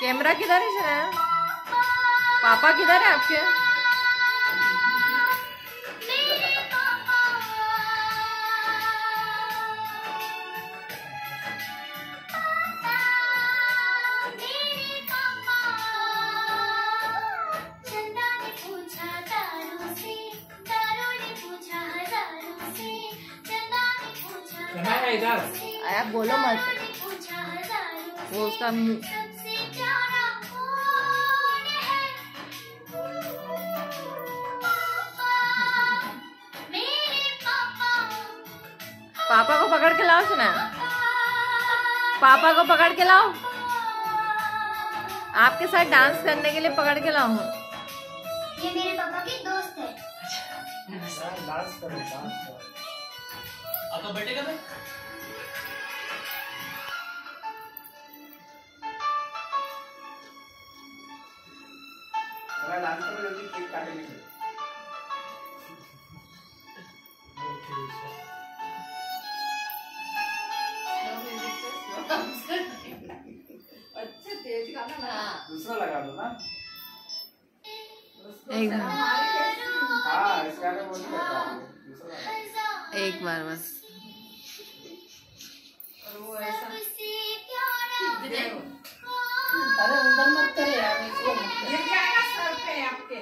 Camera किधर है शनाया पापा किधर है आपके? इधर? आप बोलो मत। वो उसका पापा को पकड़ के लाओ सुना। पापा को पकड़ के लाओ। आपके साथ डांस करने के लिए पकड़ के लाओ ये मेरे पापा के दोस्त है। डांस करो डांस करो आता बेटे का थोड़ा डांस करो जल्दी केक काटेंगे फिर दूसरा लगा दो ना एक बार हाँ इस गाने करता है। दो। एक बार बस अरे उधर मत करे यार इसको। गिर जाएगा सर पे आपके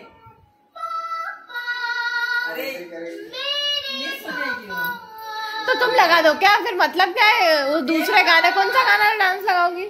अरे ये सुनेगी वो तो तुम लगा दो। क्या फिर मतलब क्या है? वो दूसरे गाने कौन सा गाना डांस लगाओगी?